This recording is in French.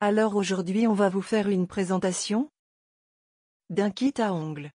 Alors aujourd'hui on va vous faire une présentation d'un kit à ongles.